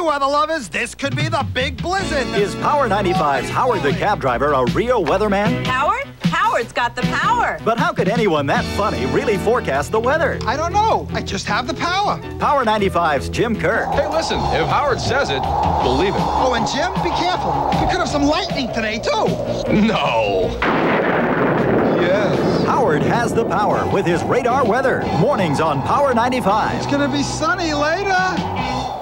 Weather lovers, this could be the big blizzard. Is Power 95's Howard the cab driver a real weatherman? Howard? Howard's got the power. But how could anyone that funny really forecast the weather? I don't know. I just have the power. Power 95's Jim Kerr. Hey, listen, if Howard says it, believe it. Oh, and Jim, be careful. We could have some lightning today, too. No. Yes. Howard has the power with his radar weather. Mornings on Power 95. It's gonna be sunny later.